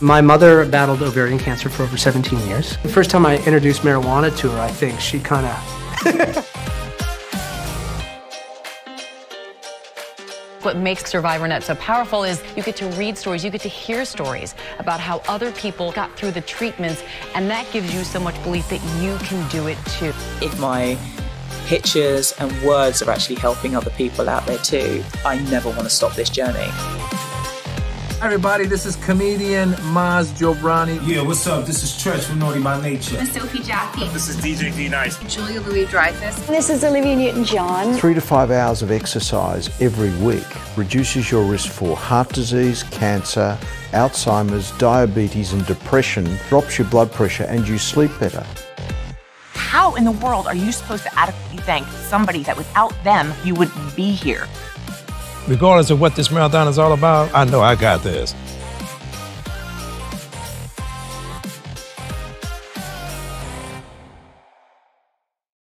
My mother battled ovarian cancer for over 17 years. The first time I introduced marijuana to her, I think she kind of. What makes SurvivorNet so powerful is you get to read stories, you get to hear stories about how other people got through the treatments, and that gives you so much belief that you can do it too. If my pictures and words are actually helping other people out there too, I never want to stop this journey. Hi everybody, this is comedian Maz Jobrani. Yeah, what's up? This is Treach from Naughty by Nature. This is Sophie Jaffe. This is DJ D Nice. Julia Louis Dreyfus. This is Olivia Newton-John. Three to five hours of exercise every week reduces your risk for heart disease, cancer, Alzheimer's, diabetes and depression, drops your blood pressure and you sleep better. How in the world are you supposed to adequately thank somebody that without them you wouldn't be here? Regardless of what this marathon is all about, I know I got this.